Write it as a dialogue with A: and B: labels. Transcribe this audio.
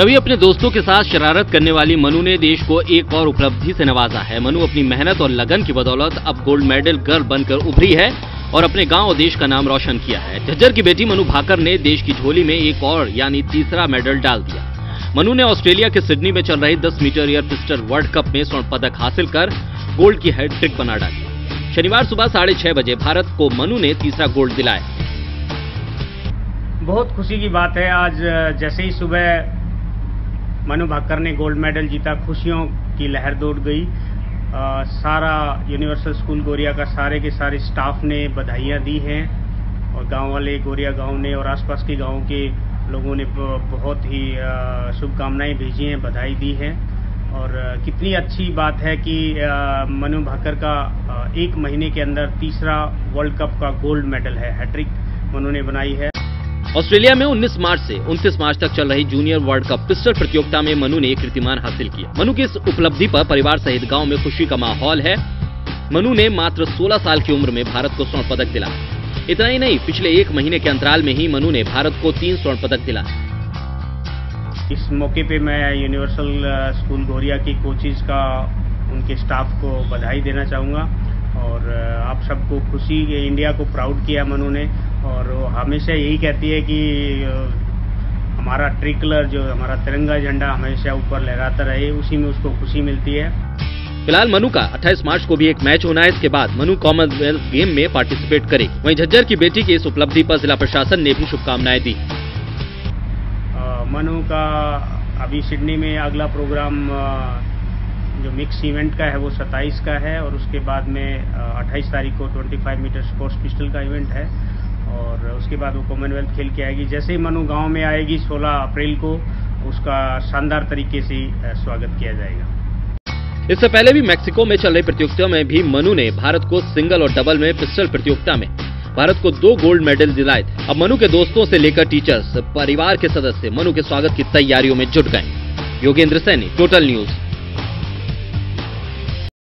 A: कभी अपने दोस्तों के साथ शरारत करने वाली मनु ने देश को एक और उपलब्धि से नवाजा है। मनु अपनी मेहनत और लगन की बदौलत अब गोल्ड मेडल गर्ल बनकर उभरी है और अपने गाँव और देश का नाम रोशन किया है। झज्जर की बेटी मनु भाकर ने देश की झोली में एक और, यानी तीसरा मेडल डाल दिया। मनु ने ऑस्ट्रेलिया के सिडनी में चल रही 10 metre air pistol world cup में स्वर्ण पदक हासिल कर गोल्ड की हैट्रिक बना डाली। शनिवार सुबह साढ़े छह बजे भारत को मनु ने तीसरा गोल्ड दिलाया।
B: बहुत खुशी की बात है। आज, जैसे ही सुबह मनु भाकर ने गोल्ड मेडल जीता खुशियों की लहर दौड़ गई। आ, सारा यूनिवर्सल स्कूल गोरिया का सारे के सारे स्टाफ ने बधाइयाँ दी हैं और गाँव वाले गोरिया गाँव ने और आसपास के गाँव के लोगों ने बहुत ही शुभकामनाएँ भेजी हैं बधाई दी है। और कितनी अच्छी बात है कि मनु भाकर का एक महीने के अंदर तीसरा वर्ल्ड कप का गोल्ड मेडल है हैट्रिक मनु ने बनाई है।
A: ऑस्ट्रेलिया में 19 मार्च से 29 मार्च तक चल रही जूनियर वर्ल्ड कप पिस्टल प्रतियोगिता में मनु ने कीर्तिमान हासिल किया। मनु की इस उपलब्धि पर परिवार सहित गाँव में खुशी का माहौल है। मनु ने मात्र 16 साल की उम्र में भारत को स्वर्ण पदक दिला। इतना ही नहीं, पिछले एक महीने के अंतराल में ही मनु ने भारत को तीन स्वर्ण पदक दिला।
B: इस मौके पे मैं यूनिवर्सल स्कूल गोरिया की कोचिज का उनके स्टाफ को बधाई देना चाहूँगा। सबको खुशी इंडिया को प्राउड किया मनु ने। और हमेशा यही कहती है कि हमारा ट्रिकलर जो हमारा तिरंगा झंडा हमेशा ऊपर लहराता रहे उसी में उसको खुशी मिलती है।
A: फ़िलहाल मनु का 28 मार्च को भी एक मैच होना है। इसके बाद मनु कॉमनवेल्थ गेम में पार्टिसिपेट करे। वहीं झज्जर की बेटी की इस उपलब्धि पर जिला प्रशासन ने भी शुभकामनाएँ दी।
B: मनु का अभी सिडनी में अगला प्रोग्राम जो मिक्स इवेंट का है वो 27 का है और उसके बाद में 28 तारीख को 25 मीटर स्पोर्ट्स पिस्टल का इवेंट है और उसके बाद वो कॉमनवेल्थ खेल के आएगी। जैसे ही मनु गाँव में आएगी 16 अप्रैल को, उसका शानदार तरीके से स्वागत किया जाएगा।
A: इससे पहले भी मैक्सिको में चल रही प्रतियोगिता में भी मनु ने भारत को सिंगल और डबल में पिस्टल प्रतियोगिता में। भारत को दो गोल्ड मेडल दिलाए थे। अब मनु के दोस्तों से लेकर टीचर्स परिवार के सदस्य मनु के स्वागत की तैयारियों में जुट गए। Yogendra Saini total news